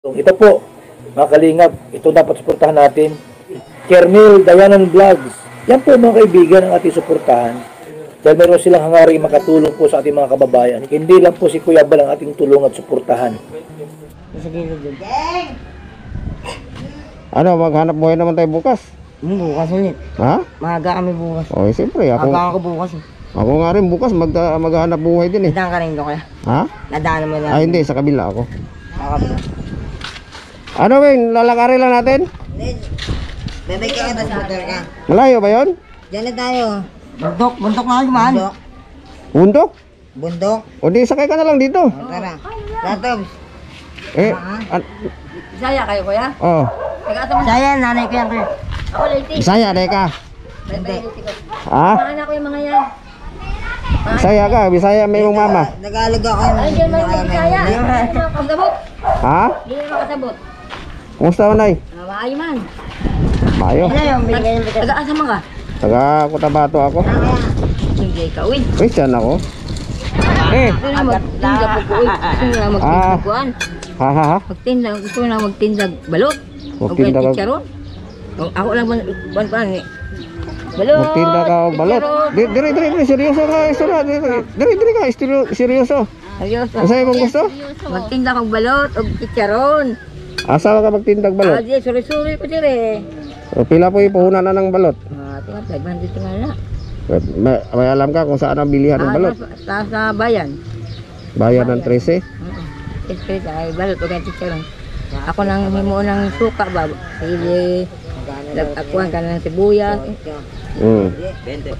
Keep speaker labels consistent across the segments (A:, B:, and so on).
A: Ito po, mga kalingap, ito dapat suportahan natin. Kernel Dayanan Vlogs. Yan po mga kaibigan ang ating suportahan. Dahil meron silang hangaring makatulong po sa ating mga kababayan. Hindi lang po si Kuya Bal ang ating tulong at suportahan.
B: Sa.
C: Ano, maghanap buhay naman tayo bukas.
B: Hmm, bukas ulit.
C: Ha?
B: Maaga kami bukas.
C: O, eh, siyempre, ako,
B: Maaga ako bukas eh.
C: ako nga rin bukas mag, maghanap buhay din eh.
B: Nadaan ka rin doon kaya.
C: Ha?
B: Nadaan naman
C: Ah, hindi, sa kabila ako.
B: Makabila.
C: Ano, Wing? Lalakarin lang natin?
B: Bebay ka ka, tapos motor ka.
C: Malayo ba yon?
B: Diyan na tayo. Bundok, bundok na kayo man. Bundok.
C: Bundok?
B: Bundok.
C: O di, sakay ka na lang dito.
B: Tara. Latob.
C: Eh, an-
D: Saya kayo, kuya?
C: oh,
D: Taga-atama
B: Saya, nanay ko yan. kuya.
D: Ako, lady.
C: Bisaya, Deka.
D: Hindi.
C: Ha?
D: Anak ko yung mga yan.
C: Bisaya ka, Bisaya may mong mama.
B: Tagalog ako.
D: Ay, diyan man yung Bisaya. Hindi naman makasabot.
C: Ha?
D: Hindi naman makasabot.
C: Kumusta Nay?
D: Ah, Maayo man.
C: Mayo.
B: Ano bigas?
D: Taga-asama ka?
C: Taga Cotabato ako.
D: Hindi ka, uy.
C: Christian ako. Eh,
D: na magtinda po ko, uy. Gusto na
C: Ah.
D: magtinda kuan.
C: ha ha ha.
D: Magtinda, gusto na magtinda balot.
C: Magtinda ka-
D: chicharon. Ako lang man, kuan kuan eh. Balot.
C: Magtinda ka og balot.
D: chicharon.
C: Di- Diri, diri, diri, seryoso ka, istorya. Diri, diri, diri ka, seryoso.
D: Seryoso.
C: Asa imong gusto?
D: Magtinda kong balot o chicharon.
C: Asa ka magtindag
D: Ah,
C: balot?
D: di, suri-suri ko dire.
C: O, pila po ipuhunan na ng balot?
D: Ah, tingnan, 500 nga na.
C: May, may alam ka kung saan ang bilihan ng
D: Ah,
C: balot?
D: nasa- sa, sa bayan.
C: Bayan ng 13.
D: Mm-mm. Esprit ay balot o ganyan chicharon. Ako nang himo ng suka ba? Sili. Nag-akuan ka na ng sibuyas.
C: Mm.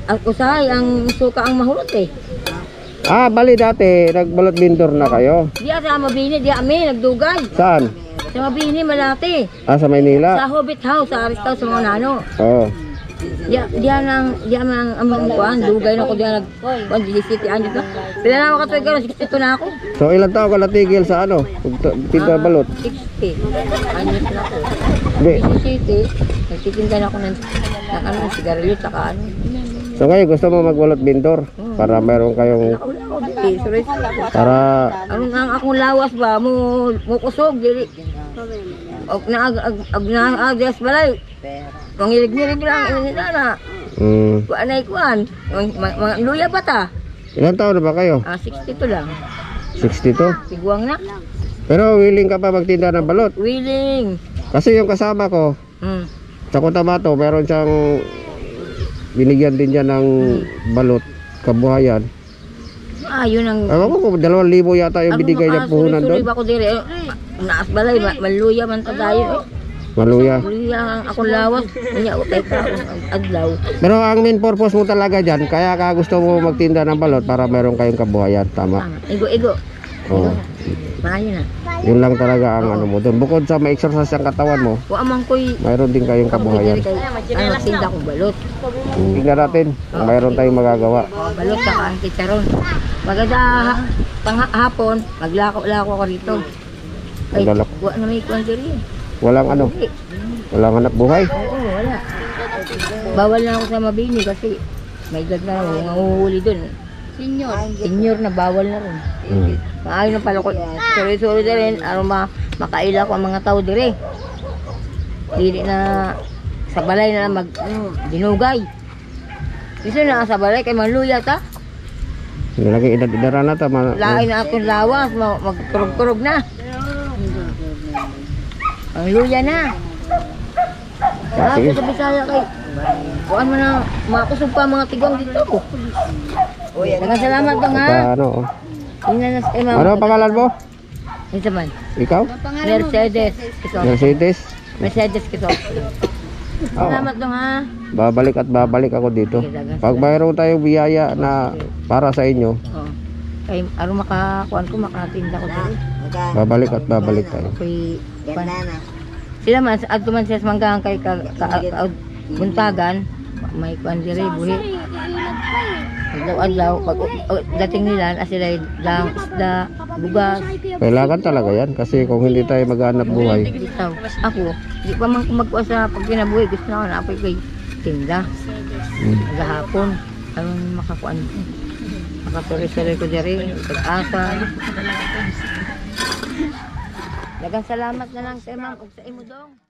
D: Ako say, ang suka ang mahulot eh.
C: Ah, bali dati, nagbalot bindor na kayo.
D: Di sa mabini, di kami, nagdugay.
C: Saan?
D: Sa mabini, malati.
C: Ah, sa Maynila.
D: Sa Hobbit House, sa Aristaw, sa mga nano.
C: Oo.
D: Di, di ang, di ang ang amang kuan, dugay na ako di nag, kuan, di city ano to. Pila na ako katuig ka, 62 na ako.
C: So, ilang taon ka natigil sa ano? Tinda
D: Ah,
C: balot?
D: 60. Anyos na ako. Sa city, nagtitinda na ako ng, ng ano, sigarilyo, saka ano.
C: So, ngayon gusto mo magbalot bindor? Para meron kayong,
D: di,
C: para,
D: Ano ang akong lawas ba, mo, mo kusog, dili. Og na ag ag ag na agas balay. Mangilig-ngilig lang ini na.
C: mm,
D: Kuan ay kuan. Mga luya pa ta.
C: ilang taon na ba kayo?
D: Ah 62 lang.
C: 62?
D: Tiguang na.
C: Pero willing ka pa magtinda ng balot?
D: Willing.
C: Kasi yung kasama ko,
D: Hmm.
C: sa Cotabato, meron siyang binigyan din niya ng balot kabuhayan.
D: Ah, yun ang
C: Ewan ko dalawang libo yata yung binigay niya puhunan doon.
D: ba ko dire? Eh, Naas balay, ma- maluya man ta tayo.
C: Maluya.
D: Eh. Luya ang akong lawas. Niya utay ka adlaw.
C: Pero ang main purpose mo talaga dyan, kaya ka gusto mo magtinda ng balot para meron kayong kabuhayan. Tama.
D: Tama. Maayo na.
C: Yun lang talaga ang ano mo doon. Bukod sa ma-exercise ang katawan mo,
D: Wa amang koy
C: mayroon din kayong kabuhayan.
D: Ano magtinda kong balot.
C: Tingnan natin kung mayroon tayong magagawa.
D: Balot sa ang chicharon. Maganda ha- panghapon, maglako-lako ako rito. Ay,
C: Maglalak-
D: wa na may kuwan diri.
C: Walang ano, walang hanap buhay.
D: Oo, wala. Bawal na ako sa mabini kasi may edad na ako, nanguhuli dun. Senior. Senior na bawal na rin.
C: Hmm.
D: Maayon na pala ko. Sorry-sorry na rin. Ano ma makaila ko ang mga tao dire. Dili na sa balay na mag ano, dinugay. Gusto na sa balay kay maluya ta.
C: Nilagay edad-edara na tama.
D: Lain na akong lawas, ma- magkurog-kurog na. Ang luya na. Ah,
C: Sige.
D: sa Bisaya kay. Kuan mo na, makusog pa mga tigwang dito. Dagang salamat dong ha.
C: Pa, ano, oh.
D: Eh,
C: ano ang pangalan mo?
D: Ito man.
C: Ikaw?
D: Mercedes. Ito.
C: Mercedes?
D: Mercedes ito.
C: Oo.
D: Salamat dong ha.
C: Babalik at babalik ako dito. Pag mayroon tayong biyaya na para sa inyo,
D: Oh. Kay aro makakuan ko makatinda ko dito.
C: babalik at babalik tayo.
D: Kay kuan. Sila man adto man siya sa manggahan kay ka, ka, ka, buntagan may kuan diri buhi. Adlaw-adlaw pag dating nila na sila lang isda, bugas,
C: Kailangan talaga yan kasi kung hindi tayo maghanap buhay.
D: Ako, di pa man ko magkuha sa pag gusto na ako na apoy kay tinda.
C: mm,
D: Gahapon, aron makakuan ko. Makatuloy-tuloy ko diri, pag-asa. Dagang salamat na lang kay ma'am ug sa imo dong.